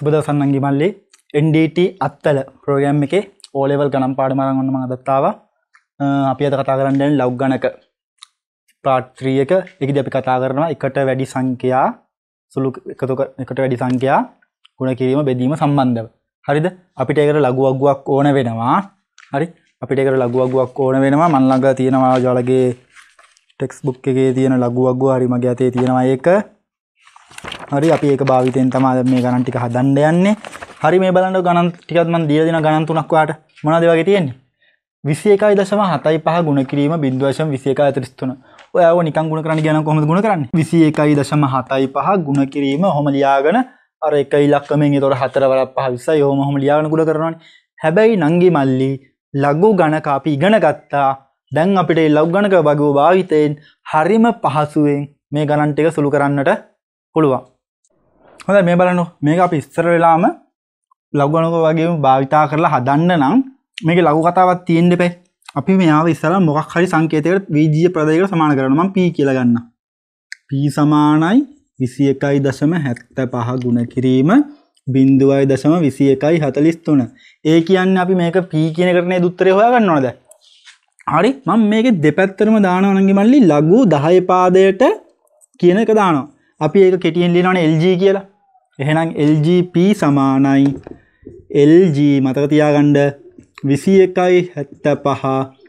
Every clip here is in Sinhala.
සුබදසන්නන්ගේ මල්ලි NDT අත්තල ප්‍රෝග්‍රම් එක ඕලෙවල් ගනම් පාඩමරන් ඔන්න මදත්තාව අපි අත කතා කරන්නඩෙන් ලව් ගණක. ප්‍රාට්‍රියක එක අපි කතා කරනවා එකට වැඩි සංඛ්‍යයා සුළු එකතු එකට වැඩි සංඛ්‍යයා ගුණ කිරීම බෙදීම සම්බන්ධව. හරිද? අපිට එකට ලගුවක්ගුවක් ඕන වෙනවා. හරි? අපිට එකට ලගුවක්ගුවක් ඕන වෙනවා. මන්ලඟ තියෙනවා ජලගේ ටෙක්ස් බුක් එකේ තියෙන ලගුවක්ගුව හරි මගේ අතේ තියෙනවා ඒක. හරි අපි ඒක භාවිතයෙන් තමා මේ ගණන් ටික හදන්න යන්නේ. හරි මේ බලන්න ගණන් ටිකත් මම දීලා දෙන ගණන් තුනක් ඔයාලට මොනවද වගේ තියෙන්නේ? 21.75 ගුණ කිරීම 0.21.43 ඔයාව නිකන් ගුණ කරන්න ගියා නම් කොහොමද ගුණ කරන්නේ? 21.75 ගුණ කිරීම ඔහොම ලියාගෙන අර එක ඉලක්කමෙන් ඒතොර හතර වරක් පහ 20යි ඔහොම ඔහොම ලියාගෙන ගුණ කරනවානේ. හැබැයි නංගි මල්ලි ලඝු ගණක අපි ඉගෙන ගත්තා. දැන් අපිට ලඝු ගණක වගේ භාවිතයෙන් හරිම පහසුවෙන් මේ ගණන් ටික සුළු කරන්නට පුළුවන්. හොඳ මේ බලන්න මේක අපි ඉස්සර වෙලාම ලඝුගණක වගේ භාවිතා කරලා හදන්න නම් මේක ලඝු කතාවක් තියෙන්න එපා. අපි මෙයාව ඉස්සරහ මොකක් හරි සංකේතයකට බීජීය ප්‍රදේයකට සමාන කරනවා මම p කියලා ගන්න p සමානයි 21.75 ගුණ කිරීම 0.21.43 ඒ කියන්නේ අපි මේක p කියන එකට නේද උත්තරේ හොයාගන්න ඕනද? හරි මම මේකේ දෙපැත්තටම දානවා නංගි මල්ලි ලඝු 10 පාදයට කියන එක දානවා. අපි ඒක කෙටියෙන් ලියනවනේ LG කියලා. එහෙනම් LGP සමානයි LG මතක තියාගන්න 21.75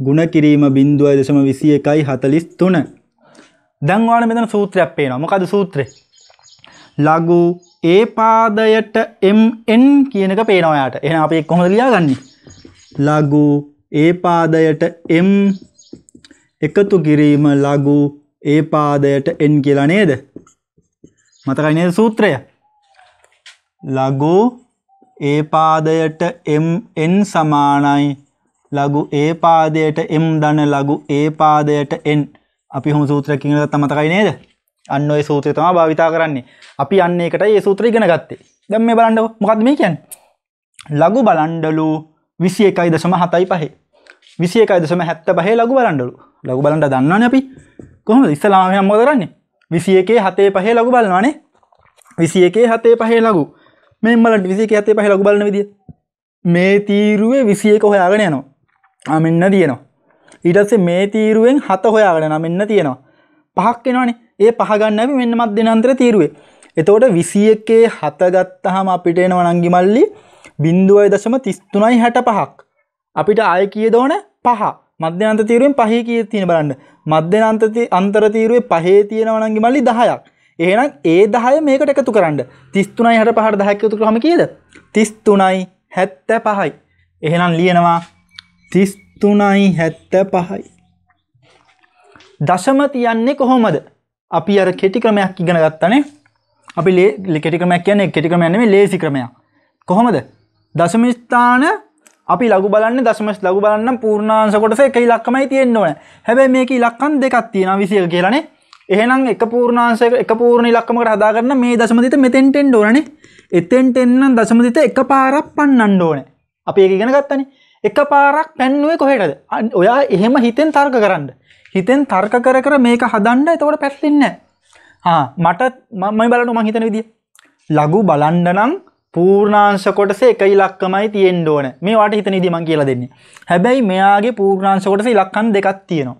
ගුණ කිරීම 0.21.43. දැන් ඔයාලා මෙතන සූත්‍රයක් පේනවා. මොකද සූත්‍රය? ලඝු A පාදයට MN කියන එක පේනවා ඔයාට. එහෙනම් අපි ඒක කොහොමද ලියාගන්නේ? ලඝු A පාදයට M එකතු කිරීම ලඝු ඒ පාදයට එන් කියලා නේද? මතකයි නේද සූත්‍රය? ලඝු ඒ පාදයට එන් සමානයි. ලඝු ඒ පාදයට එම් දන ලඝු ඒ පාදයට එන් අපි හොම සූත්‍රයකින් ගත්ත මතකයි නේද? අන්න ඔය සූත්‍රය තමයි භාවිතා කරන්නේ. අපි අන්න ඒකට ඒ සූත්‍රය ඉගෙන ගත්තේ. දැන් මේ බලන්න මොකද්ද මේ කියන්නේ? ලඝු බලන්ඩලු 21.75 21.75 ලඝු බලන්ඩලු ලඝු බලන්ඩ දන්නවනේ අපි. කොහොමද? ඉස්සලාම එහෙනම් මොකද කරන්නේ? 21 7 5 ලඝු බලනවානේ. 21 7 5 ලඝු. මේ බලන්න 21 7 5 ලඝු බලන විදිය. මේ තීරුවේ 21 හොයාගෙන යනවා. ආ මෙන්න තියෙනවා. ඊට පස්සේ මේ තීරුවෙන් 7 හොයාගෙන යනවා. මෙන්න තියෙනවා. පහක් එනවනේ. ඒ පහ ගන්න අපි මෙන්න මධ්‍යනාන්තර තීරුවේ. එතකොට 21 7 ගත්තාම අපිට එනවා නංගි මල්ලි 0.3365ක් අපිට ආය කීයද ඕන? පහ. මධ්‍යන්ත තීරුවෙන් පහේ කී තියෙන බලන්න. මධ්‍යන්ත අන්තර තීරුවේ පහේ තියෙනවා නම් මල්ලි 10ක් එහෙනම් ඒ 10 මේකට එකතු කරන්න. 33යි 65ට 10ක් එකතු කරාම කීයද? 33යි 75යි එහෙනම් ලියනවා 33යි 75යි දශම තියන්නේ කොහොමද? අපි අර කෙටි ක්‍රමයක් ඉගෙන ගත්තනේ. අපි කෙටි ක්‍රමයක් කියන්නේ කෙටි ක්‍රමයක් නෙමෙයි ලේසි ක්‍රමයක්. කොහොමද? දශම ස්ථාන අපි ලඝු බලන්නේ දශමස් ලඝු බලන්න පූර්ණාංශ කොටස එක ඉලක්කමයි තියෙන්න ඕන. හැබැයි මේක ඉලක්කම් දෙකක් තියෙනවා 21 කියලානේ. එහෙනම් එක පූර්ණාංශයක එක පූර්ණ ඉලක්කමකට හදාගන්න මේ දශම දිට මෙතෙන්ට එන්න ඕනනේ. එතෙන්ට එන්න දශම දිට එකපාරක් පන්නන්න ඕනේ. අපි ඒක ඉගෙන ගත්තනේ. එකපාරක් පැන්නුවේ කොහෙටද? ඔයා එහෙම හිතෙන් තර්ක කරන්න. හිතෙන් තර්ක කර කර මේක හදන්න එතකොට පැටලෙන්නේ නැහැ. හා මට මම බලන්න මං හිතන විදිය. ලඝු බලන්න නම් පූර්ණාංශ කොටස එක ඉලක්කමයි තියෙන්න ඕන. මේ වාට හිතන ඉදි මං කියලා දෙන්නේ. හැබැයි මෙයාගේ පූර්ණාංශ කොටස ඉලක්කම් දෙකක් තියෙනවා.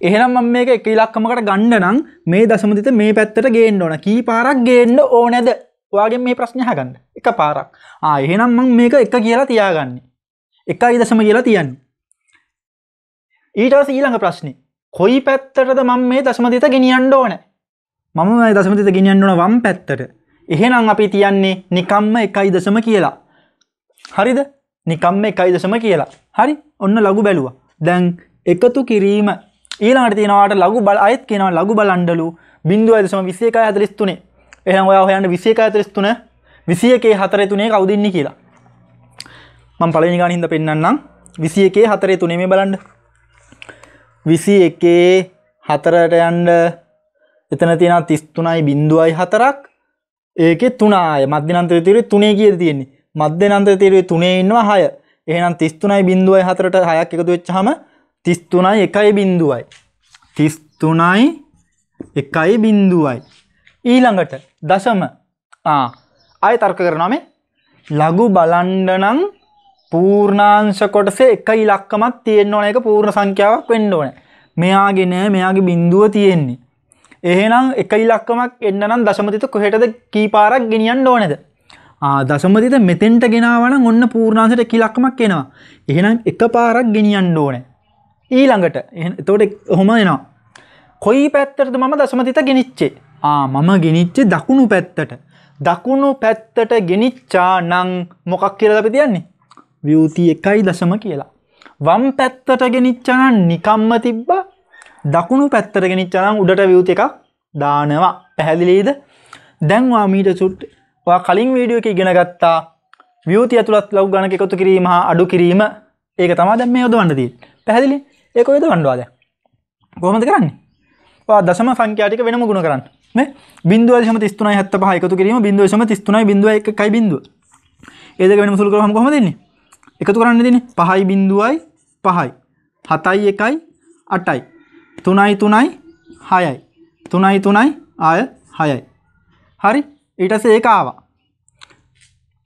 එහෙනම් මම මේක එක ඉලක්කමකට ගන්න නම් මේ දශමදිත මේ පැත්තට ගේන්න ඕන. කී පාරක් ගේන්න ඕනද? ඔයාගෙන් මේ ප්‍රශ්න අහගන්න. එක පාරක්. ආ එහෙනම් මම මේක එක කියලා තියාගන්නේ. එකයි දශම කියලා තියන්නේ. ඊට පස්සේ ඊළඟ ප්‍රශ්නේ. කොයි පැත්තටද මම මේ දශමදිත ගෙනියන්න ඕන? මම මේ දශමදිත ගෙනියන්න ඕන වම් පැත්තට. එහෙනම් අපි තියන්නේ නිකම්ම එකයි දශම කියලා. හරිද? නිකම්ම එකයි දශම කියලා. හරි? ඔන්න ලඝු බැලුවා. දැන් එකතු කිරීම ඊළඟට තියෙනවාට ලඝු බල අයත් කියනවා ලඝු බලන්ඩලු 0.2143. එහෙනම් ඔයා හොයන්න 2143 21 4 3 කවුද ඉන්නේ කියලා. මම පළවෙනි ගාන හින්දා පෙන්නන්නම් 21 4 3 මේ බලන්න. 21 4ට යන්න එතන තියෙනවා 33යි 0.4ක් ඒකෙ තුනාය. මධ්‍යනන්තර තීරුවේ තුනේ කීයද තියෙන්නේ. මධ්‍යනන්තර තීරුවේ තුනේ ඉන්නවා 6 එහෙනම් 33යි බිඳුවයි 4ට 6ක් එකතු වෙච්චාම 33යි 1යි බිඳුවයි 33යි 1යි බිඳුවයි ඊළඟට දශම. ආ ආය තර්ක කරනවා මේ. ලඝු බලන්න නම් පූර්ණාංශ කොටසේ එක ඉලක්කමක් තියෙන්න ඕන. එක පූර්ණ සංඛ්‍යාවක් වෙන්න ඕන. මෙයාගේ නෑ මෙයාගේ බිඳුව තියෙන්නේ. එහෙනම් එක ඉලක්කමක් එන්න නම් දශමතිත කොහෙටද කී පාරක් ගෙනියන්න ඕනේද? ආ දශමතිත මෙතෙන්ට ගෙනාවනම් ඔන්න පූර්ණාංශයට එක ඉලක්කමක් එනවා. එහෙනම් එක පාරක් ගෙනියන්න ඕනේ. ඊළඟට එතකොට ඔහොම එනවා. කොයි පැත්තටද මම දශමතිත ගෙනිච්චේ? ආ මම ගෙනිච්චේ දකුණු පැත්තට. දකුණු පැත්තට ගෙනිච්චා නම් මොකක් කියලාද අපි තියන්නේ? වියුති එකයි දශම කියලා. වම් පැත්තට ගෙනිච්චනම් නිකම්ම තිබ්බා දකුණු පැත්තට ගෙනිච්චනම් උඩට වියුති එකක් දානවා. පැහැදිලිද? දැන් වා මීට සුට් ඔයා කලින් වීඩියෝ එක ඉගෙන ගත්තා වියුති ඇතුළත් ලඝු ගණක එකතු කිරීම හා අඩු කිරීම ඒක තමයි දැන් මේ යොදවන්න තියෙන්නේ. පැහැදිලි? ඒක යොදවන්නවා දැන්. කොහොමද කරන්නේ? ඔයා දශම සංඛ්‍යා ටික වෙනම ගුණ කරන්න. මේ 0.3375 එකතු කිරීම 0.33 බිඳුව. ඒ දෙක වෙනම සුළු කරාම කොහොමද එන්නේ? එකතු කරන්න දෙන්නේ 5යි බිඳුවයි 5යි 7යි 1යි 8යි 3යි 3යි 6යි 3යි 3යි ආය 6යි. හරි? ඊට පස්සේ ඒක ආවා.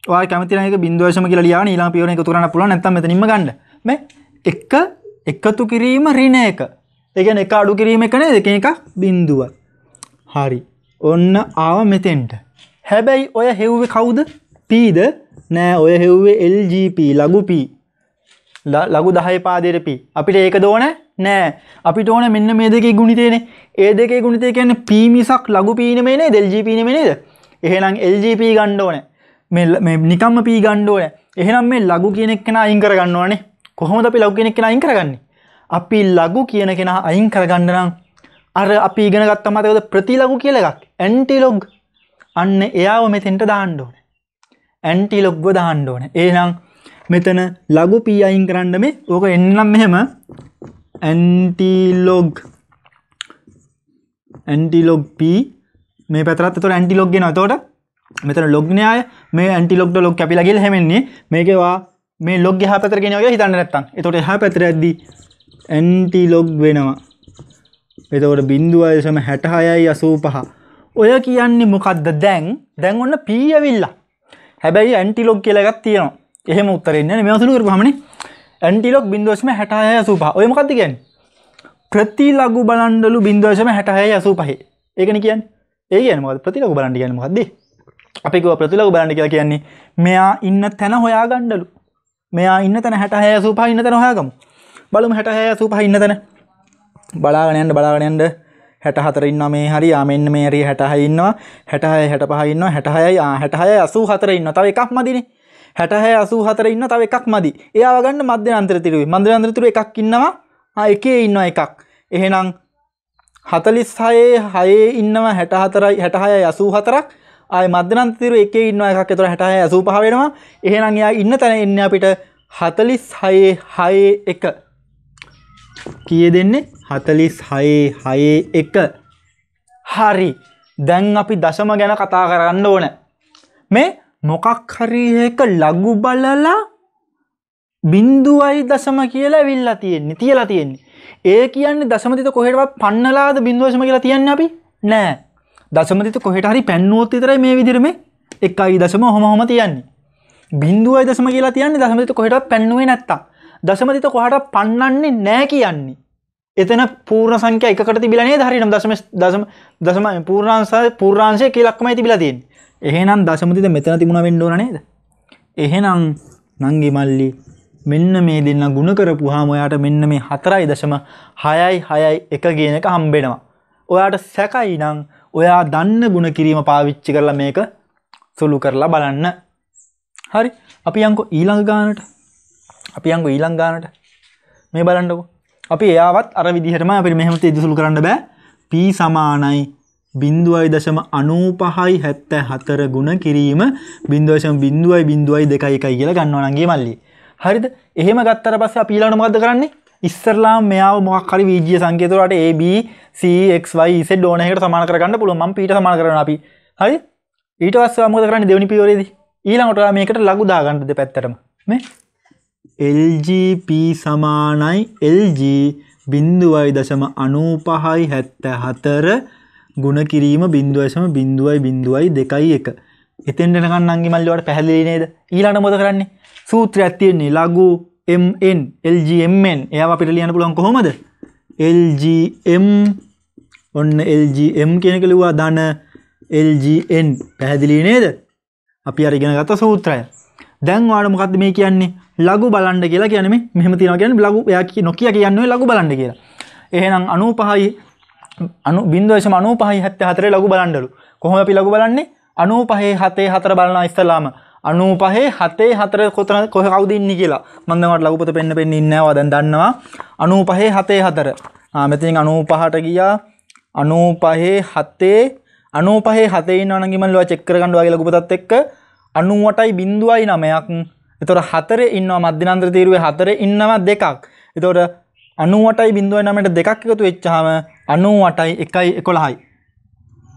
ඔයා කැමති නම් ඒක බිඳුව දශම කියලා ලියාගෙන ඊළඟ පියවර එකතු කරන්න පුළුවන් නැත්නම් මෙතනින්ම ගන්න. මේ එක එකතු කිරීම ඍණ එක. ඒ කියන්නේ එක අඩු කිරීම එක නේද? එකෙන් එක බිඳුවයි. හරි. ඔන්න ආව මෙතෙන්ට. හැබැයි ඔය හෙව්වේ කවුද? Pද නෑ ඔය හෙව්වේ LGP ලඝු P. ලඝු 10 පාදයට P. අපිට ඒක දෝන නෑ. අපිට ඕන මෙන්න මේ දෙකේ ගුණිතේනේ. ඒ දෙකේ ගුණිතේ කියන්නේ P මිසක් ලඝු P නෙමෙයි නේද? LGP නෙමෙයි නේද? එහෙනම් LGP ගන්න ඕනේ. මේ මේ නිකම්ම P ගන්න ඕනේ. එහෙනම් මේ ලඝු කියන එක කෙනා අයින් කරගන්න ඕනේ. කොහොමද අපි ලඝු කියන එක කෙනා අයින් කරගන්නේ? අපි ලඝු කියන කෙනා අයින් කරගන්න නම් අර අපි ඉගෙන ගත්ත මතකද ප්‍රතිලඝු කියලා එකක් ඇන්ටිලොග් අන්න එයාව මෙතෙන්ට දාන්න ඕනේ ඇන්ටිලොග්ව දාන්න ඕනේ එහෙනම් මෙතන ලඝු p අයින් කරන්න මේ ඕක එන්නම් මෙහෙම ඇන්ටිලොග්. ඇන්ටිලොග් p. මේ පැතරත් එතකොට ඇන්ටිලොග් එනවා. එතකොට මෙතන ලොග් න්‍යාය මේ ඇන්ටිලොග්ට ලොග් කැපිලා ගිහලා හැමෙන්නේ මේකේ වා මේ ලොග් එහා පැත්තට ගෙනියනවා කියලා හිතන්න නැත්තම්. එතකොට එහා පැත්තට යද්දි ඇන්ටිලොග් වෙනවා. එතකොට බින්දුවයසම හැටහයයි අසූ පහ ඔය කියන්නේ මොකක්ද දැන්? දැන් ඔන්න පී ඇවිල්ලා. හැබැයි ඇන්ටිලොග් කියලගත් තියෙනවා. එහෙම උත්තරෙන්න මේ සුළු කරපුහමනේ ඇන්ටිලොග් බින්දුවශම හැටහය අසූ පහ ඔය මොකක්ද කියන්නේ? ප්‍රතිලඝු බලන්ඩලු බින්දුවශම හැටහය අසූ පහේ ඒකන කියන්න. ඒ කියන මොකද ප්‍රතිලඝු බලන්න කියන්න මොකක්ද අපි කිව්ව ප්‍රතිලඝු බලන්න කියලා කියන්නේ මෙයා ඉන්න තැන හොයා ගන්නලු මෙයා ඉන්න තැන හැටහය අසූ පහ ඉන්න තැන හොයාගමු. බලමු හැටහය අසූ පහ ඉන්න තැන. බලාගෙනයන්ට බලාගෙනයන්ට හැට හතර ඉන්න මේ හරි මෙන්න මේ හරි හැටහ ඉන්නවා. හැටහය හැට පහ ඉන්න හැටහයයි හැටහය අසූ හතර ඉන්න තව එකක් මදිනේ. හැටහය අසූ හතර ඉන්න තව එකක් මදි. එයා ගන්න මධ්‍ය අන්තරතිරුව මන්ද්‍ර අන්තරතුර එකක් ඉන්නවා. එකේ ඉන්න එකක්. එහෙනම් හතලිස් හයේ හයේ ඉන්නවා හැට හතරයි හැටහය අසූ හතරක්. ආය මධ්‍යනන්තතිර එක ඉන්න එකක්. එතුර හැටහය ඇසූ පහ වෙනවා. එහෙනම් එයා ඉන්න තැන එන්න අපිට හතලිස් හයේ හයේ එක. කිය දෙන්නේ? හතලිස් හයේ හයේ එක. හරි. දැන් අපි දශම ගැන කතා කරන්න ඕන. මේ මොකක් හරි එක ලඝු බලලා බින්දුවයි දශම කියලා විල්ලා තියෙන්නේ තියලා තියෙන්නේ. ඒ කියන්නේ දශමතිත කොහෙටවත් පන්නලාද බින්දුවශම කියලා තියන්න අපි? නෑ. දශමතිත කොහෙට හරි පැන්නුවොත් විතරයි මේ විදිහට මේ එකයි දශම හොම හොම තියන්නේ. බින්දුවයි දශම කියලා තියන්නේ දශමතිත කොහෙටවත් පැන්නුවේ නැත්තම්. දශමතිත කොහට පන්නන්නේ නෑ කියන්නේ. එතන පූර්ණ සංඛ්‍ය එකකට තිබිලනේ හරිනම් දශම දශම දශම පූර්ණාංශය පූර්ණාංශය කියලක්මයි තිබිලා තියෙන්නේ. එහෙනම් දශමතිත මෙතන තිබුණා වෙන්න ඕන නේද? එහෙනම් නංගි මල්ලි මෙන්න මේ දෙන්න ගුණ කරපුහාම ඔයාට මෙන්න මේ හතරයි දශම හයයි හයයි එක කියන එක හම්බෙනවා. ඔයාට සැකයි නම් ඔයා දන්න ගුණ කිරීම පාවිච්චි කරලා මේක සුළු කරලා බලන්න. හරි? අපි යංකො ඊළඟ ගානට. අපි අංගු ඊළං ගානට. මේ බලන්නකෝ. අපි එයාවත් අර විදිහටම අපි මෙහෙම ඉදිසුළු කරන්න බෑ. P සමානයි. බින්දුවයි දශම අනූපහයි හැත්ත හතර ගුණ කිරීම. බින්දුවශම බින්දුවයි බින්දුවයි දෙකයි එකයි කියලා ගන්නවනගේ මල්ලි. හරිද? එහෙම ගත්තර පස්ස අපීලට මද කරන්නේ? ඉස්සරලා මෙයාව මොක් හරි වීජිය සංකේතුරට ABCXY ඩෝනහට සමාන කරන්න පුළුව ම පිට සමාන කරන අපි. හරි? ඊට වස් අමද කරන්න? දෙවනි පියවරේද ඊළඟට මේකට ලගු දාගන්නද පැත්තරම මේ LGP සමානයි LG බින්දුවයි දශම අනූපහයි හැත්ත හතර. ගුණ කිරීම බින්දුවශම බින්දුවයි බින්දුවයි දෙකයි එක. එතෙන්ට එනකන් නංගි මල්ලවට පැහැදිලි නේද? ඊළඟට මොකද කරන්නේ? සූත්‍රයක් තියෙන්නේ ලඝු mn LGMN එයාව අපිට ලියන්න පුළුවන් කොහොමද? LGM ඔන්න LGM කියන එක ලිව්වා ධන LGN පැහැදිලි නේද? අපි අර ඉගෙන ගත්ත සූත්‍රය. දැන් ඔයාලට මොකද්ද මේ කියන්නේ? ලඝු බලන්න කියලා කියන්නේ මේ. මෙහෙම තියනවා කියන්නේ ලඝු එයා කි නොකිය කියන්නේ ලඝු බලන්න කියලා. එහෙනම් 95යි අනු බින්දුවශම අනූ පහහි හැත්ත හතරේ ලඝු බලන්ඩලු කොහොම අපි ලඝු බලන්නේ? අනූ පහේ හතේ හතර බලන ඉස්සලාම අනූ පහේ හතේ හතර කොතන කොහ කවුදන්න කියලා. මන්දමට ලඝුපත පෙන්න්න පෙන් ඉන්නවා දැන් දන්නවා. අනූ පහේ හතේ හතර. මෙතින් අනූ පහට ගියා. අනූ පහේ හත්තේ අනූ පහේ හතේ නගිමල්ලවා චෙක්කරගඩ වගේ ලකුපතත් එක්ක. අනුවටයි බින්දුවයි නමයක්. එතොට හතර ඉන්නවා මධ්‍යනන්ත්‍ර තීරුවේ හතර ඉන්නවා දෙකක්. එතොට අනුවටයි බින්දුව නමට දෙකක් එකතු වෙච්චාම අනු අටයි එකයි එකොළහයි.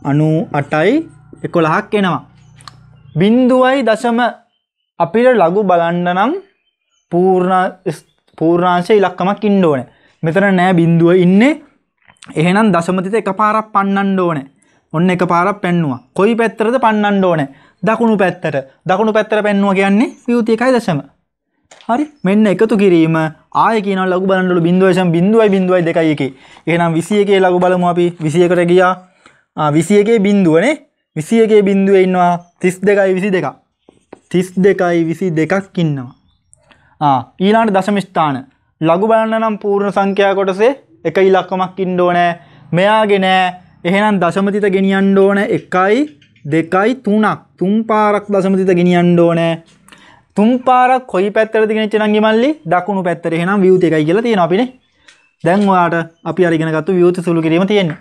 අනු අටයි එකොළහක් එනවා. බින්දුවයි දශම අපිට ලඝු බලන්න නම් පූර්ණාංශය ඉලක්කමක් ඉන්න ඕන. මෙතන නෑ බින්දුව ඉන්න. එහෙනම් දශමතිත එක පාරක් පන්නන්න ඕන. ඔන්න එක පාරක් පැන්නවා. කොයි පැත්තරද පන්නන්න ඕන? දකුණු පැත්තට. දකුණු පැත්තර පැන්වා කියන්නේ වියුති එකයි දශම. හරි. මෙන්න එකතු කිරීම. ආය කියන ලඝු බලන්නලු බිඳුවශම් බිඳුවයි බිඳුවයි දෙකයි එක. එහෙනම් විසි එකේ ලඝු බලමු අපි. විසි එකට ගියා. විසි එකේ බිඳුවනේ. විසි එකේ බිඳුව ඉන්නවා තිස් දෙකයි විසි දෙක තිස් දෙකයි විසි දෙකක් ඉන්නවා ඊලාට දශමිස්ථාන ලඝු බලන්න නම් පූර්ණ සංඛ්‍යා කොටසේ එක ඉලක්කමක් ඉන්න ඕනෑ. මෙයාගේ නෑ. එහෙනම් දශමතිත ගෙනියන්න ඕන. එකයි දෙකයි තුනක්. තුන් පාරක් දශමතිත ගෙනියන්න ඕනෑ. තුන් පාරක් කොයි පැත්තට ගෙනච්ච නංගි මල්ලි දකුණු පැත්තර එහෙනම් වියුත එකයි කියලා තියෙන අපිනේ. දැන් ඔයාට අපි අරගෙන ගත්තු වියුත සුළු කිරීම තියෙන්නේ.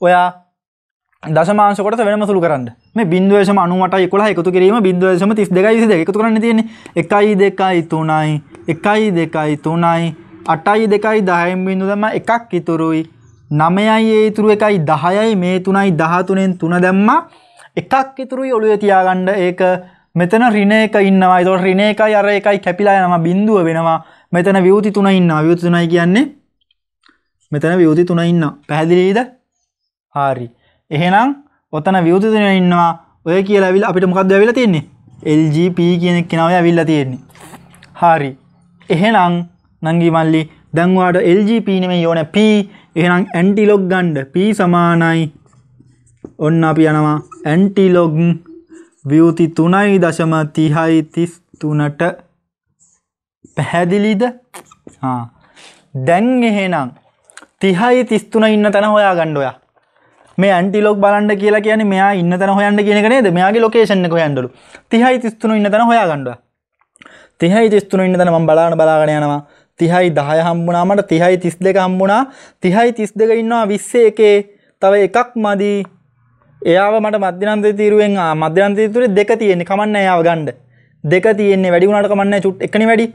ඔයා දශමාංශකොට වෙනම සුළු කරන්න. මේ බින්දුවේශම අනුවට එකොලා එකතු කිරීම බින්දුවේශම තිස් දෙකයි විසි එකතු කරන්න තියෙන්නේ. එකයි දෙකයි තුනයි එකයි දෙකයි තුනයි අටයි දෙකයි දහයෙන් බිඳු දම එකක් ඉතුරුයි. නමයයි ඒ ඉතුරු එකයි දහයයි මේ තුනයි දහතුනෙන් තුන දැම්ම එකක් ඉතුරුයි ඔළුව තියාගණ්ඩ ඒක මෙතන රින එක ඉන්නවා. තො රින එකයි අර එකයි කැපිලා යනම බින්දුව වෙනවා. මෙතන වියෘති තුන ඉන්න වියෘති තුනයි කියන්නේ මෙතන වියෘති තුන ඉන්න පැහැදිලීද? හරි. එහෙනම් ඔතන වියෘති තුන ඉන්නවා. ඔය කියලා ඇවිල්ලා අපිට මොකක්ද ඇවිල්ලා තියෙන්නේ? LGP කියන කෙනාව ඇවිල්ලා තියෙන්නේ. හරි. එහෙනම් නංගි මල්ලි දැන් ඔයාලට LGP නෙමෙයි ඕනේ. P. එහෙනම් ඇන්ටිලොග් ගන්න. P සමානයි. ඔන්න අපි යනවා ඇන්ටිලොග් වියුති තුනයි දශම තිහයි තිස් තුනට පැහැදිලිද? දැන් එහෙනම් තිහයි තිස්තුන ඉන්න තැන හොයා ගණ්ඩොයා මේ ඇන්ටිලොක් බලන්ඩ කියලා කියන මෙයා ඉන්න තැන හොයන්ට කියන නේද? මෙයාගේ ලොකේෂණ එක හොයන්ඩලු තිහයි තිස්තුන ඉන්න තැන හොයා ගණ්ඩුව තිහයි තිස්තුන ඉන්න තැන ම බලාන බලාගෙන යනවා. තිහයි දහය හම්බුනාමට තිහයි තිස් දෙක හම්බුණා. තිහයි තිස් දෙක ඉන්නවා විස්සේ එකේ. තව එකක් මදී. එයාව මට මධ්‍යනන්ත තීරුවෙන් මධ්‍යනන්ත තුරේ දෙක තියෙන්නේ. කමන්න එයාව ගණ්ඩ දෙක තියෙන්නේ වැඩි වුණට කමන්න චුට් එකන වැඩි.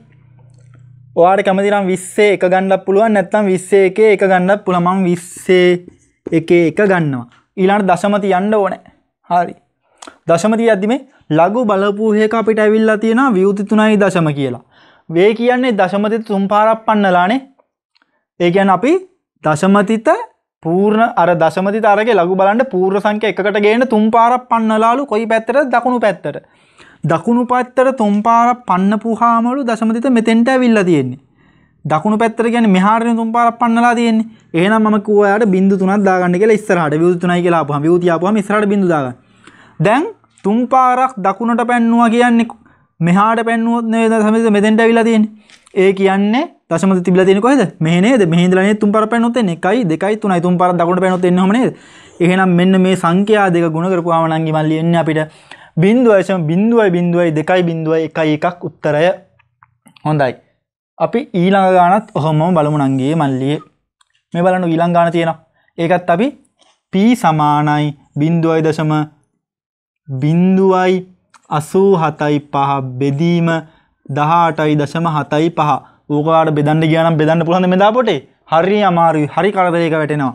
ඔයාට කැමතිනම් විස්සේ එක ගණ්ඩක් පුළුවන් නැත්තම් විස්සේ එක එක ගණ්ඩක් පුළමං විස්සේ එක එක ගන්නවා. ඊලාට දශමති යන්න ඕන. හරි. දශමති අදදිම ලඝු බලපූහක අපිට ඇවිල්ලා තියෙන වියෘති තුනයි දශම කියලා. වේ කියන්නේ දශමති තුම් පාරක් පන්නලානේ. ඒ ගැන අපි දශමතිත පූර්ණ අර දශමති තරගේ ලඝු බලන්න පූර්ණ සංඛ්‍ය එකකට ගේන තුන් පාරක් පන්නලාලු කොයි පැත්තට දකුණු පැත්තට. දකුණු පැත්තට තුන් පාරක් පන්නපුහාමලු දශමතිත මෙතෙන්ට ඇවිල්ලා තියෙන්නේ. දකුණු පැත්තර ගැන මෙහාරන තුන් පාරක් පන්නලා තියෙන්නේ. එහෙනම් මම කිව්වා යාට බින්දු තුනක් දාගන්න කියලා ඉස්සරහට වියුතු තුනයි කියලා ආපුවම වියුතිය ආපුවම ඉස්සරහට බින්දු දාගන්න. දැන් තුන් පාරක් දකුණට පැන්නුවා කියන්නේ මෙහාට පැන්නුවොත් නේද සමහර මෙතෙන්ට ඇවිල්ලා තියෙන්නේ. ඒ කියන්නේ දශමත තිබිලා තියෙන්නේ කොහෙද මෙහෙ නේද? මෙහෙ ඉඳලා නේද තුන් පාර පැනනොත් එන්නේ? 1යි 2යි 3යි තුන් පාරක් දකුණට පැනනොත් එන්නේ ඔහම නේද? එහෙනම් මෙන්න මේ සංඛ්‍යා දෙක ගුණ කරපුවාම නම් ඉමල්ලි එන්නේ අපිට බිංදුවයි බිංදුවයි බිංදුවයි දෙකයි බිංදුවයි එකයි එකක් උත්තරය. හොඳයි. අපි ඊළඟ ගානත් ඔහොම බලමු නංගේ මල්ලියේ. මේ බලන්න ඊළඟ ගාන තියෙනවා. ඒකත් අපි p සමානයි. බිංදුවයි දශම බිංදුවයි. අසූ හතයි පහ. බෙදීම දහටයි දශම හතයි පහ. ඕකාට බෙදන්න කියනම් බෙදන්න පුළහඳ මෙදා පොටේ? හරි අමාරුයි. හරි කරදරයක වැටෙනවා.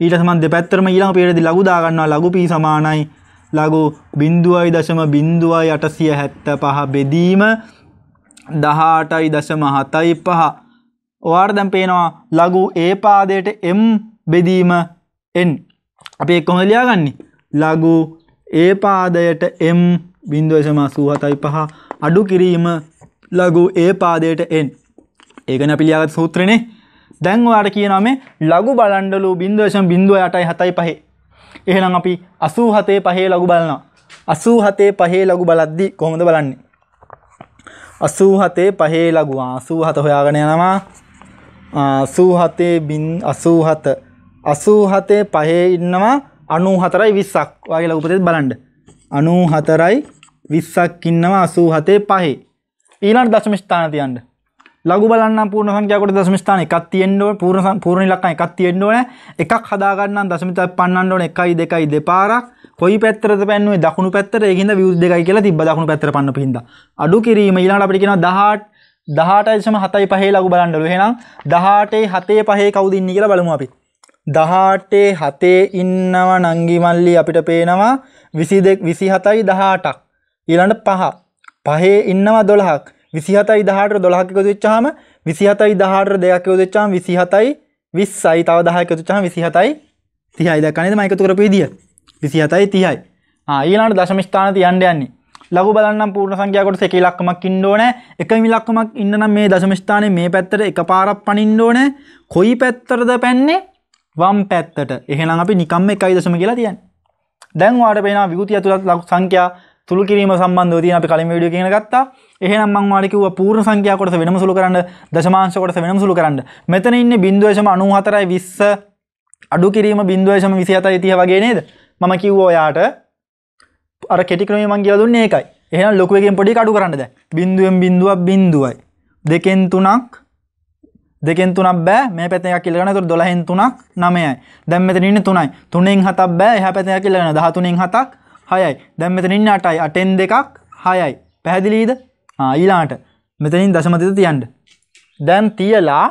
ඊට සමන් දෙපැත්තරම ඊළඟ පේරදි ලඝු දාගන්නවා. ලඝු පී සමානයි. ලඝු බින්දුවයි දශම බින්දුවයි අටසිය හැත්ත පහ බෙදීම දහටයි දශම හතයි පහ. ඔයාට දැම් පේනවා ලඝු ඒ පාදයට එම් බෙදීම එන් අපි එක්කොම ලියාගන්නේ? ලඝු ඒ පාදයට M බින්දුව දශම අසූ හතයි පහ අඩු කිරීම ලඝු ඒ පාදයට එන් ඒකන අපි ලියාගත් සූත්‍රනේ. දැන් ඔයාට කියනවා මේ ලඝු බලන්ඩලු බින්දුව දශම බින්දුව යටයි හතයි පහේ. එහෙනම් අපි 87 පහේ ලඝු බලනවා. 87 පහේ ලඝු බලද්දි කොහොමද බලන්නේ? 87 පහේ ලඝු 87 හොයාගෙන යනවා. 87 බින් 87 87 පහේ ඉන්නවා 94යි 20ක් වගේ ලඝු ප්‍රතිශත බලන්න. 94යි 20ක් ඉන්නවා 87 පහේ. ඊළඟ දශම ස්ථාන තියන්න. ලඝු බලන්න පූර්ණ සංඛ්‍යාවකට දශම ස්ථාන එකක් තියෙන්න ඕනේ. පූර්ණ පූර්ණ ඉලක්කම් එකක් තියෙන්න ඕනේ. එකක් හදා ගන්න දශමිතක් පන්නන්න ඕනේ. 1යි 2යි දෙපාරක්. කොයි පැත්තරද පැන්නුවේ? දකුණු පැත්තට. ඒකින්ද වියුස් දෙකයි කියලා තිබ්බ දකුණු පැත්තට පන්නපු හින්දා අඩු කිරීම ඊළඟට අපිට කියනවා 18 18.7යි පහේ ලඝු බලන්නලු එහෙනම් 18යි 7 පහේ කවුද ඉන්නේ කියලා බලමු අපි. 18 7 ඉන්නව නංගි මල්ලි අපිට පේනවා 22 27යි 18ක් ඊළඟට පහ. පහේ ඉන්නවා 12ක් විසිහතයි දහට දොලහක කොදච්චාම විසිහතයි දහට දෙයක් යෝදච්චාම විසිහතයි විස්සයි. තව දහක තුචාම විසිහතයි තිහයි. දක්කනද මයිකතු කර පේදිය විසිහතයි තිහයි. ඊලාට දශමිස්ථාන තියන්ඩ යන්නේ. ලබ බලන්න පූර්ණ සංඛ්‍යකොට එක ලක්කමක් ඉන්ඩෝන එක මිලක්කමක් ඉන්නනම් මේ දශමිස්ථානය මේ පැත්තට එක පාරක් පනින්ඩෝන කොයි පැත්තරද පැන්නේ? වම් පැත්තට. එහෙනම් අපි නිකම්ම එකයි දශම කියලා තියන් දැන් වාට පේන විගුති ඇතුළත් ලක් සංඛ්‍යා තුළු කිරීම සම්බන්ධව තියෙන අපි කලින් වීඩියෝ එකකින් ගත්තා. එහෙනම් මම ඔයාලට කිව්වා පූර්ණ සංඛ්‍යා කොටස වෙනම සුළු කරන්න, දශමාංශ කොටස වෙනම සුළු කරන්න. මෙතන ඉන්නේ 0.94යි 20 අඩු කිරීම 0.27යි 30 වගේ නේද? මම කිව්වා ඔයාට අර කෙටි ක්‍රමයේ මම කියලා දුන්නේ ඒකයි. එහෙනම් ලොකු එකෙන් පොඩි අඩු කරන්න දැන්. බිඳුවෙන් බිඳුවක් බිඳුවයි. දෙකෙන් තුනක් දෙකෙන් තුනක් බෑ මේ පැත්තෙන් එකක් කියලා ගන්න. ඒතකොට 12න් තුනක් 9යි. දැන් මෙතන ඉන්නේ 3යි. 3න් 7ක් බෑ. එහා පැත්තෙන් එකක් කියලා ගන්න. 13න් 7ක් හයයි. දැම් මෙතන ඉන්න අටයි. අටෙන් දෙකක් හයයි. පැහැදිලීද? ඊලාට මෙතනින් දශමතිත තියන්ට දැන් තියලා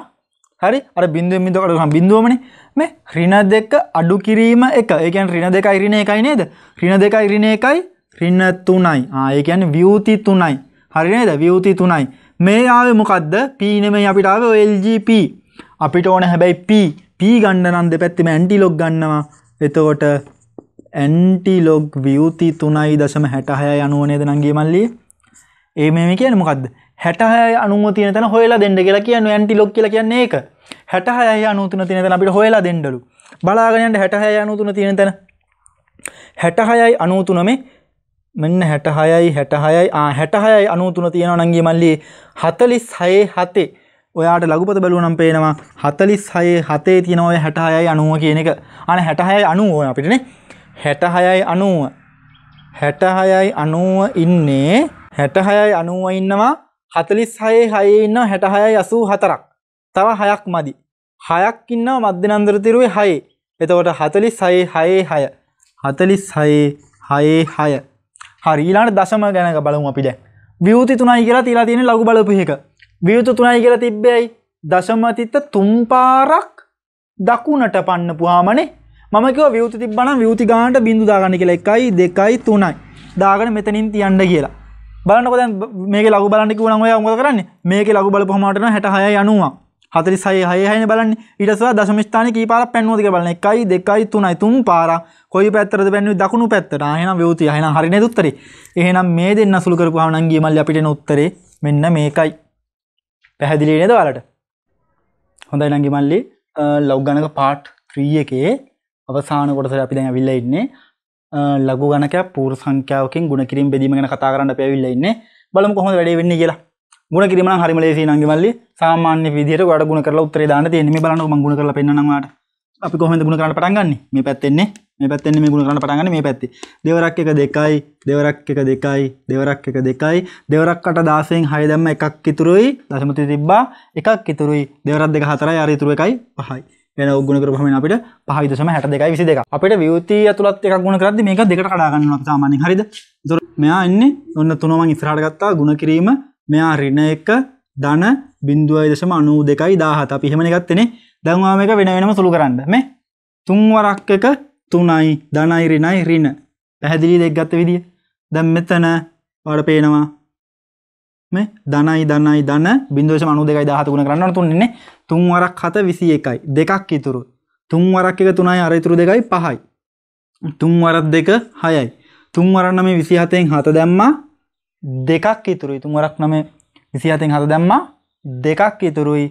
හරි? අර බින්දුව මිදකට බින්දුවමන මේ රින දෙක අඩු කිරීම එක. ඒකන් රින දෙක ඉරින එකයි නේද? රින දෙක ඉරින එකයි රින්න තුනයි. ආයකැන වියූති තුනයි. හරිනේද වියූති තුනයි. මේ ආව මොකක්ද පීනෙම අපිටාව LGP අපිට ඕන හැබැයි P. P ගණ්ඩ නම් දෙ පැත්තිම ඇන්ටිලොක් ගන්නවා. එතකොට ඇන්ටිලොග් වියති තුනයි දශම හැටහය අනුවනේද නංගේ මල්ලි? ඒ මේ කියන මොකක්ද හැටහය අනුව තියන තැන හොයලා දෙන්න කියලා කියන්න ඇන්ටිලොක් කියල කියන්නේ ඒක. හැටහය අනුතුන තියන තැන අපිට හොයලා දෙන්නලු. බලාගනයට හැටහය අනුතුන තියෙන තැන. හැටහයයි අනුතුනමේ මෙන්න හැටහයයි හැටහයයි හැටහයයි අනුතුන තියෙන නංගේ මල්ලි. හතලිස් හයේ හතේ. ඔයාට ලගුපත බැලුවනම් පේනවා හතලිස් හයේ හතේ තියෙනවය හැටහයයි අනුව කියන එක. අන හැටහයයි අනුව අපිටනේ හැටහයයි අනුව. හැටහයයි අනුව ඉන්නේ. හැටහයයි අනුව ඉන්නවා හතලිස් හයේ හයේ ඉන්න හැටහයයි අසූ හතරක් තව හයක් මදි. හයක් ඉන්න මධ්‍යනන්දරතිරුවේ හයේ. එතකොට හතලිස් හයේ හයේ. හය හතලිස් හයේ හයේ. හය හරිලාට දශම ගැනක බලමු අපි දැන්. විවෘති තුනයි කියලා තිලා තියෙන ලඝු බලපු එක. විවෘත තුනයි කියලා තිබ්බේයි දශමතිත තුන් පාරක් දකුණට පන්නපුවාමනේ මම කිව්වා විවෘති තිබ්බනම් විවෘති ගානට බිඳු දාගන්න කියලා. 1යි 2යි 3යි දාගෙන මෙතනින් තියන්න කියලා. බලන්නකො දැන් මේකේ ලඝු බලන්න කිව්වනම් ඔයා මොකද කරන්නේ? මේකේ ලඝු බලපුවම මට 66යි 90 46යි 6යි බලන්නේ. ඊට පස්සේ දශම ස්ථානේ කී පාරක් පැන්නුවද කියලා බලන්න. 1යි 2යි 3යි තුන් පාරක්. කොයි පැත්තටද පැන්නුවේ? දකුණු පැත්තට. ආ එහෙනම් විවෘතිය. එහෙනම් හරි නේද උත්තරේ? එහෙනම් මේ දෙන්න අසුළු කරපුවාම නම් ගියේ මල්ලි අපිට එන උත්තරේ මෙන්න මේකයි. පැහැදිලි නේද ඔයාලට? හොඳයි නම් ගියේ මල්ලි. ලොග් ගණක පාර්ට් 3 එකේ අවසාන කොටස අපි දැන් ඇවිල්ලා ඉන්නේ ලඝු ගණකයක් පූර්ව සංඛ්‍යාවකින් ගුණ කිරීම බෙදීම ගැන කතා කරන්න අපි ඇවිල්ලා ඉන්නේ. බලමු කොහොමද වැඩේ වෙන්නේ කියලා. ගුණ කිරීම නම් හරිම ලේසියි නංගි මල්ලි. සාමාන්‍ය විදිහට ඔයාලට ගුණ කරලා උත්තරේ දාන්න තියෙන්නේ. මේ බලන්නකො මම ගුණ කරලා පෙන්නන්නම් ඔයාලට. අපි කොහොමද ගුණ කරන්න පටන් ගන්නෙ? මේ පැත්තෙන්නේ. මේ පැත්තෙන්නේ මේ ගුණ කරන්න පටන් ගන්න මේ පැත්තේ. දෙවරක් එක දෙකයි දෙවරක් එක දෙකයි දෙවරක් එක දෙකයි. දෙවරක්කට 16න් 6 දැම්ම එකක් ඉතුරුයි. දශමති තිබ්බා එකක් ඉතුරුයි. දෙවරක් දෙක හතරයි අර ඉතුරු එකයි පහයි. වෙන උගුණ කරපුවම අපිට 5.62 22 අපිට විවෘති ඇතුළත් එකක් ගුණ කරද්දි මේක දෙකට කඩා ගන්නවා අපි සාමාන්‍යයෙන් හරිද? ඒතර මෙයා ඉන්නේ ඔන්න තුන මං ඉස්සරහට ගත්තා ගුණ කිරීම මෙයා ඍණ 1 ධන 0.92යි 17 අපි එහෙමනේ ගත්තේනේ. දැන් ඔයා මේක වෙන වෙනම සුළු කරන්න. මේ තුන් වරක් එක 3යි ධනයි ඍණයි ඍණ. පැහැදිලි දෙයක් ගත්ත විදිය. දැන් මෙතන ඔයාලට පේනවා මේ ධනයි ධනයි ධන බිඳුවශම අනු දෙකයි දහත ගුණ කරන්න තුන්න්නේ තුන් වරක් හත විසි එකයි දෙකක් ඉතුරු. තුන් වරක් එක තුනයි අර ඉතුරු දෙකයි පහයි. තුන් වරත් දෙක හයයි. තුන්වරක් නම විසිහතෙන් හත දැම්මා දෙකක් ඉතුරුයි. තුන්වරක් නම විසිහතෙන් හත දැම්මා දෙකක් ඉතුරුයි.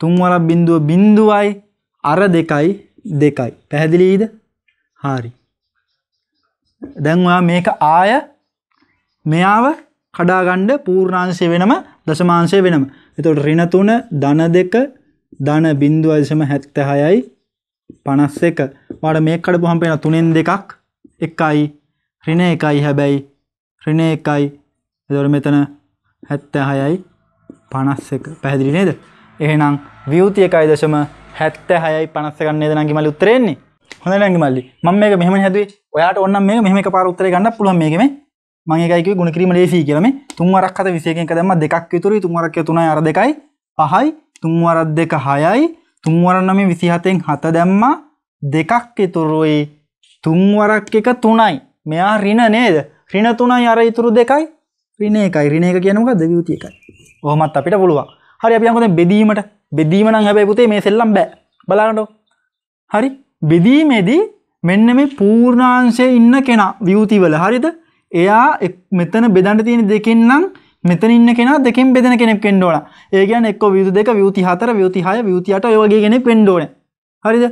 තුන්වරක් බින්දුව බින්දුවයි අර දෙකයි දෙකයි. පැහැදිලීද හරි. දැන්වා මේක ආය මෙයාව කඩාගණ්ඩ පූර්ණාංශය වෙනම දශමාංශය වෙනම. එතොට රිනතුන දන දෙක දන බින්දුවදශම හැත්ත හයයි පනස් එක වාට මේ කඩ පුහම් පෙන තුනෙන් දෙකක් එකයි රින එකයි හැබැයි රින එකයි. එදොර මෙතන හැත්ත හයයි පනස් එක පැහැදිලි නේද? එහෙනම් වියෘතිය එකයි දශම හැත්ත හයයි පනස්ස ගන්නේ දනගේ මලි උත්තරෙන්නේ හොඳ නංගි මල්ලි මම මේක මෙහෙම හැදුවේ. ඔයාට ඔන්න මේ මෙහෙම එකපාර උත්තරේ ගන්න පුළුවන් මේකෙම මම ඒකයි කිව්වේ ගුණ කිරීම ලේසි කියලා. මේ තුන් වරක් හත 21 එක දැම්ම දෙකක් විතරුයි තුන් වරක් 3යි අර දෙකයි. 5යි තුන් වරක් දෙක 6යි තුන් වරක් 9 27න් 7 දැම්මා දෙකක් ඉතුරුයි. තුන් වරක් එක 3යි මෙයා ඍණ නේද? ඍණ 3යි අර ඉතුරු දෙකයි. ඍණ එකයි. ඍණ එක කියන්නේ මොකද්ද? විවෘති එකයි. ඔහොමත් අපිට පුළුවන්. හරි අපි යමුකෝ දැන් බෙදීමට. බෙදීම නම් හැබැයි පුතේ මේ සෙල්ලම් බෑ. බලන්නකො. හරි? බෙදීමේදී මෙන්න මේ පූර්ණාංශයේ ඉන්න කෙනා විවෘතිවල. හරිද? එයා මෙතන බෙදන්න තියෙන දෙකෙන් නම් මෙතන ඉන්න කෙනා දෙකෙන් බෙදෙන කෙනෙක් වෙන්න ඕන. ඒ කියන්නේ එක්ක විවෘති දෙක විවෘති හතර විවෘති හය විවෘති අට ඔය වගේ කෙනෙක් වෙන්න ඕනේ. හරිද?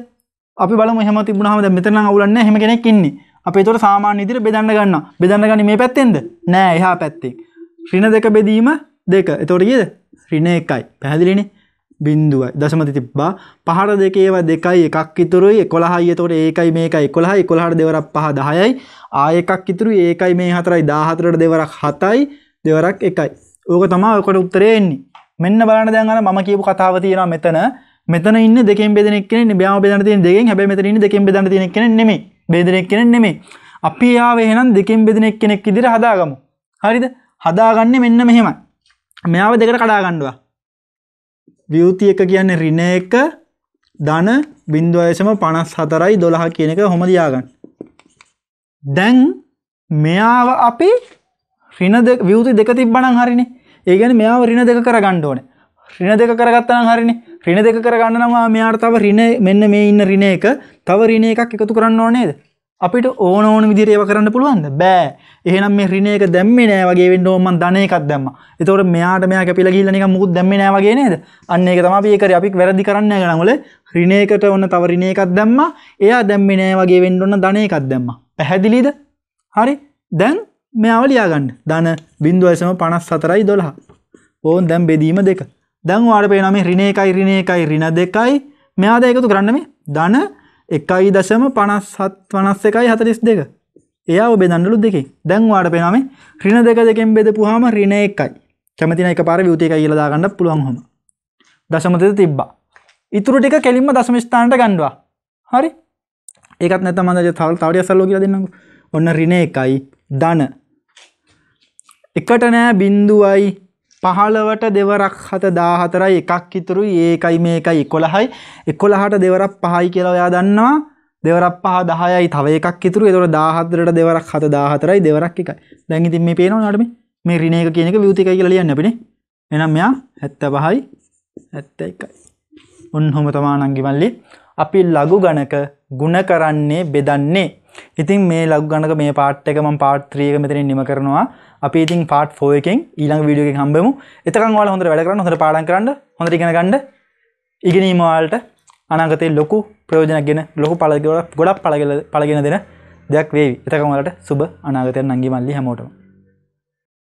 අපි බලමු එහෙම තිබුණාම දැන් මෙතන නම් අවුලක් නැහැ එහෙම කෙනෙක් ඉන්නේ. අපි ඒතකොට සාමාන්‍ය විදිහට බෙදන්න ගන්නවා. බෙදන්න ගන්නේ මේ පැත්තෙන්ද? නෑ එහා පැත්තෙන්. ඍණ දෙක බෙදීම දෙක. එතකොට කීයද? ඍණ එකයි. පැහැදිලිනේ? බින්දුවයි දශමති තිබ්බා පහට දෙකේව දෙකයි එකක් ඉතුරුයි එකොළහයි එතකොට ඒකයි මේකයි එකොළහයි එකොළහට දෙවරක් පහ දහයයි ආයකක් ඉතුරු ඒකයි මේ හතරයි දාහතරට දෙවරක් හතයි දෙවරක් එකයි. ඕක තමා ඔකට උත්තරේ එන්නේ. මෙන්න බලන්න දැන් අර මම කියපු කතාව තියෙනවා මෙතන. මෙතන ඉන්න දෙකෙන් බෙදෙන එක්කෙනෙක් බෑම බෙදන්න තියෙන දෙකෙන්. හැබැයි මෙතන ඉන්න දෙකෙන් බෙදන්න තියෙන එක්කෙනෙක් නෙමෙයි. බෙදෙන එක්කෙනෙක් නෙමෙයි. අපි ආවේ එහෙනම් දෙකෙන් බෙදෙන එක්කෙනෙක් විදිහට හදාගමු. හරිද? හදාගන්නේ මෙන්න මෙහෙමයි. මෙයාව දෙකට කඩා ගන්නවා. විවෘති එක කියන්නේ රින එක ධන බින්දුවයසම පනස් හතරයි දොළහ කියන එක හොම දයාගන්න. දැන් මෙයාව අපි රින විවෘති දෙක තිබ්බනං හරිනි. ඒගැන මෙයාව රින දෙක කර ගණ්ඩෝන රින දෙක කරගත්තන හරිනි. රින දෙක කරගන්නනවා මෙයාට තව රින මෙන්න මේ ඉන්න රින එක තව රින එකක් එකතු කරන්න ඕනේද අපිට ඕන ඕන විදිහට ඒව කරන්න පුළුවන්ද? බෑ. එහෙනම් මේ ඍණ එක දැම්මේ නෑ වගේ වෙන්න ඕන මං ධන එකක් දැම්මා. එතකොට මෙයාට මෙයා කැපිලා ගිහිල්ලා නිකන් මුකුත් දැම්මේ නෑ වගේ නේද? අන්න ඒක තමයි අපි කරේ. අපි වැරදි කරන්නේ නැහැ නංගල ඍණ එකට ඔන්න තව ඍණ එකක් දැම්මා. එයා දැම්මේ නෑ වගේ වෙන්න ඕන ධන එකක් දැම්මා. පැහැදිලිද? හරි. දැන් මෙයාව ලියාගන්න. ධන 0.54යි 12 ඕන් දැන් බෙදීම දෙක. දැන් ඔයාලට පේනවා මේ ඍණ එකයි ඍණ එකයි ඍණ දෙකයි. මෙයාද එකතු කරන්න මේ ධන එකයි දශම පනස්සත් වනස් එකයි හතරිස් දෙක. එයා බෙදන්නලු දෙකේ දැන් වාට පෙනම රින දෙක දෙකෙන් බෙදපුහම රින එකයි. කැමතින එක පාර විවතිය එක කියලදාගන්න පුළුවන් හොම දශමතද තිබ්බා. ඉතුරු ටික කෙලින්ම දශමස්ථානට ගණ්ඩවා හරි. ඒකත් නැත මඳ තවල් තවඩිය සල්ලෝ කියල දෙන්න ඔන්න රින එකයි. දන එකට නෑ බින්දුවයි පහළවට දෙවරක් හත දාහතරයි එකක් ඉතුරු ඒකයි මේකයි එකොළහයි. එකොළහට දෙවරක් පහයි කියලා ඔයා දන්නවා. දෙවරක් පහ දහයයි තව එකක් ඉතුරු එතකොට දාහතරට දෙවරක් හත දාහතරයි දෙවරක් එකයි. දැන් ඉතින් මේ පේනවා නඩම මේ? ඍණ එක කියන එක විවෘතිකයි කියලා ලියන්න අපිනේ එහෙනම් මෙයා 75යි 71යි උන් හොම තමා නංගි මල්ලි. අපි ලඝු ගණක ಗುಣ කරන්නේ බෙදන්නේ. ඉතින් මේ ලඝු ගණක මේ පාර්ට් එක මම පාර්ට් 3 එක මෙතනින් නිම කරනවා. අපි ඉතින් පාට් ෆෝ එකෙන් ඊළඟ වීඩියෝ එකෙන් හම්බෙමු. එතකන් ඔයාලා හොඳට වැඩ කරන්න හොඳට පාඩම් කරන්න හොඳට ඉගෙන ගන්න. ඉගෙනීම ඔයාලට අනාගතේ ලොකු ප්‍රයෝජනයක් ගෙන ලොකු පළ ගොඩක් පළගෙන දෙන දෙයක් වේවි. එතකන් ඔයාලට සුබ අනාගතයක් නංගි මල්ලි හැමෝටම.